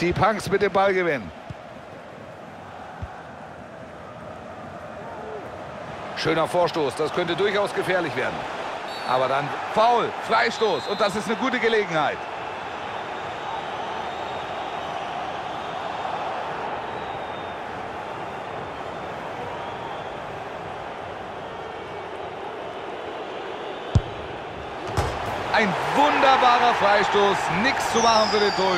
Die Punks mit dem Ballgewinn. Schöner Vorstoß, das könnte durchaus gefährlich werden. Aber dann Foul, Freistoß und das ist eine gute Gelegenheit. Ein wunderbarer Freistoß, nichts zu machen für den Torhüter.